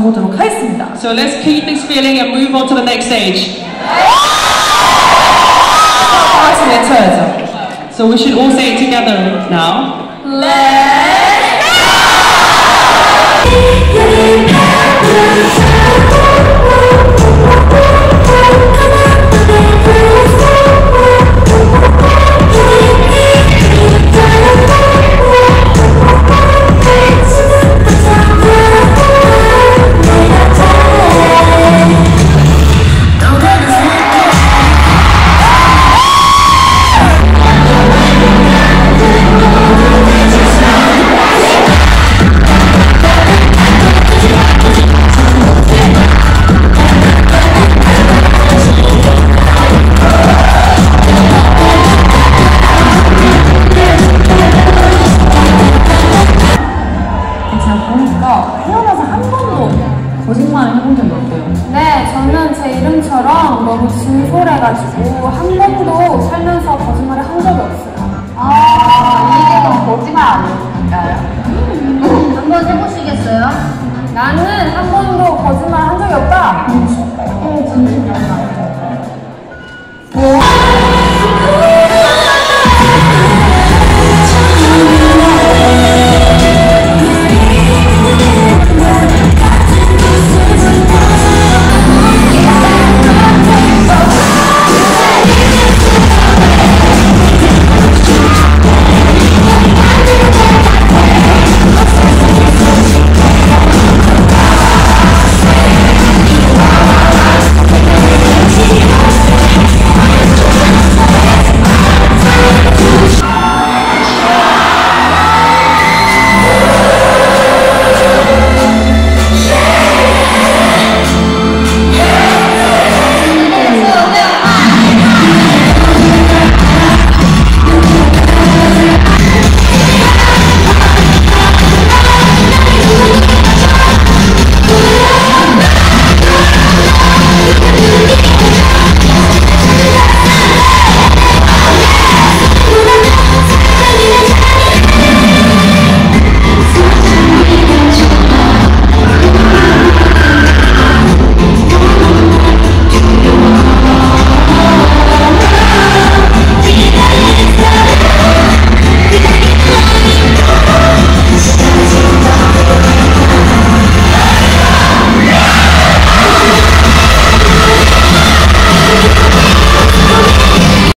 가보도록 하겠습니다. So let's keep this feeling and move on to the next stage. So we should all say it together now. Let's 보니까 태어나서 한 번도 거짓말을 해본 적이 없대요. 네, 저는 제 이름처럼 너무 진솔해가지고 한 번도 살면서 거짓말을 한 적이 없어요. 아, 이게 더 거짓말 아닌가요? 음. 음, 한번 해보시겠어요? 나는 한 번도 거짓말 한